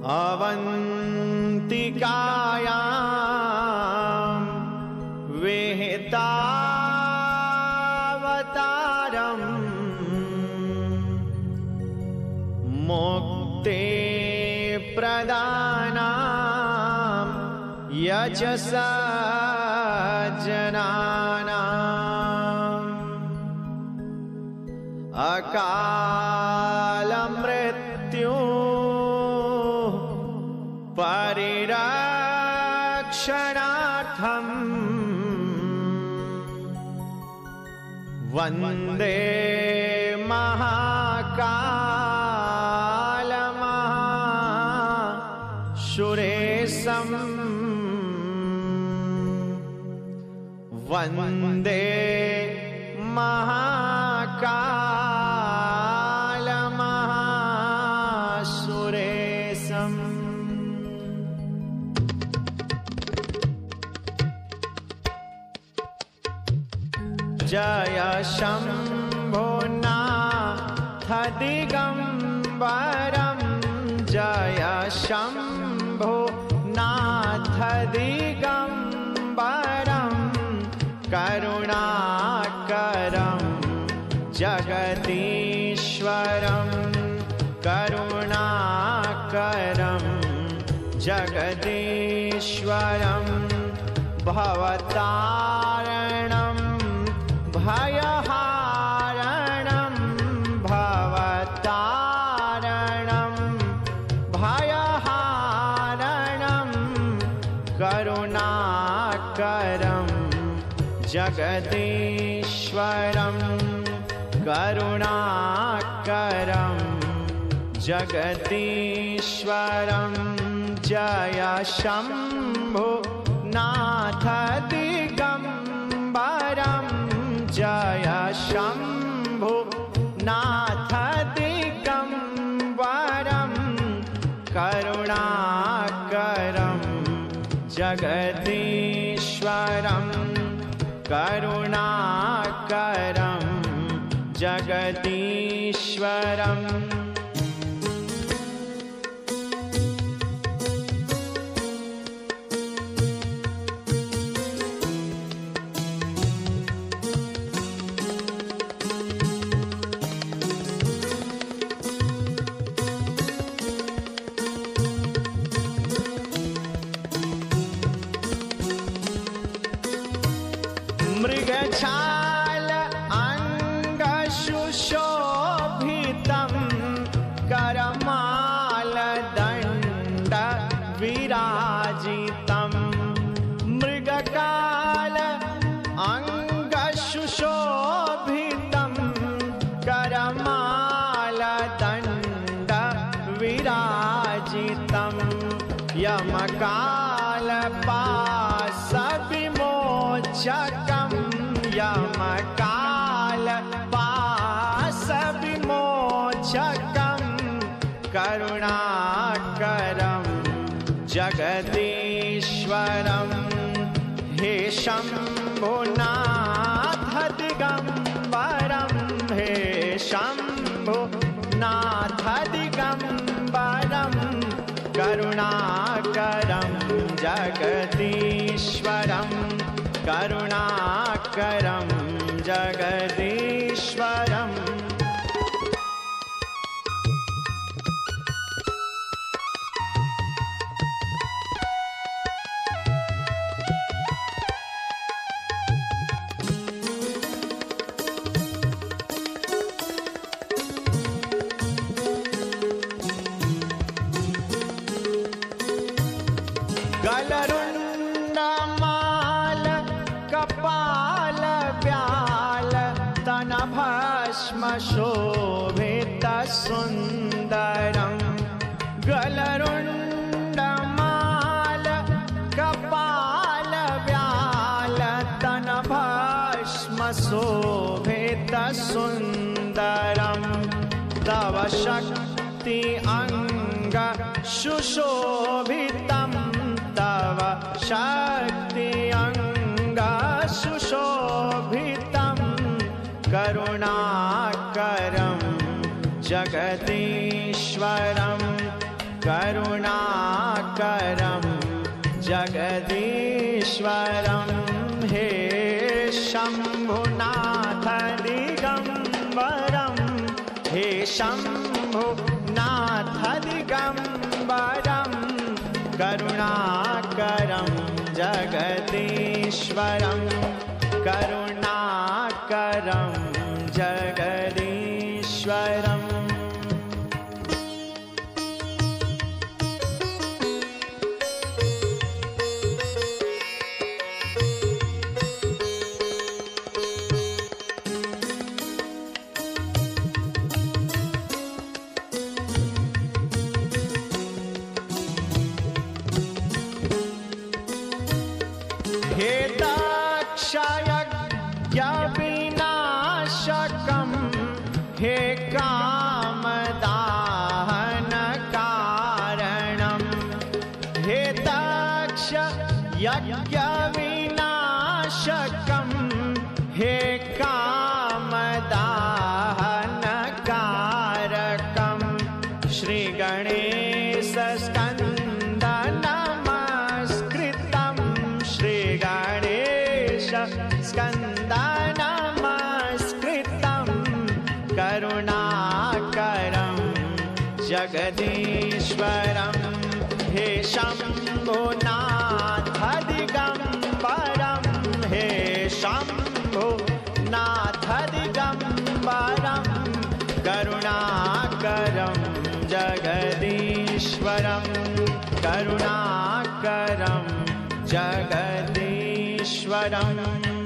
अवन्तिकाया वेहतावतारम् मोक्ते प्रदाना यजस जनाना अकालमृत्यु परिरक्षणार्थम् वन्दे महाकालमा सुरेशम् वन्दे महाकालमहासुरेशम् जय शम्भुनाथ दिगम्बरं जय शम्भुनाथ दिगम्बरं करुणाकरं जगदीश्वरं करुणाकरं जगदीश्वरं भवतारणं भयहारणं भवतारणं भयहारणं करुणाकरं जगदीश्वरं करुणाकरं जगदीश्वरं जय शम्भु नाथ दिगम्बरं जय शम्भु नाथ दिगम्बरं करुणाकरं जगदीश्वरं करुणाकरं जगदीश्वरम्। मृगछाल अङ्गशुशोभितं करमालदण्ड विराजितं मृगकाल अङ्गशुशोभितं करमालदण्ड विराजितं यमकालपासविमोचकं यमकालपासविमोचकं करुणाकरम जगदीश्वर जगदीश्वरम हे शम्भुनाथदिगम्बरं हे शम्भुनाथदिगम्बरं करुणाकरम जगदीश्वर करुणाकरम जगदी कपाल व्याल तनभस्म शोभितसुन्दरं गलरुण्डमाल कपाल व्याल तनभस्म शोभितसुन्दरं तव शक्ति अङ्ग सुशोभितं तव शक्ति जगदीश्वरं करुणाकरं जगदीश्वरं हे शम्भुनाथ दिगम्बरं हे शम्भुनाथ दिगम्बरं करुणाकरं जगदीश्वरं करुणाकरं जगदीश्वरम् या पे स्कन्दानामास्कृतं करुणाकरं जगदीश्वरं हे शम्भुनाथदिगम्बरं हे शम्भुनाथदिगम्बरं करुणाकरं जगदीश्वरं करुणाकरं जगदी जगदीश्वरम्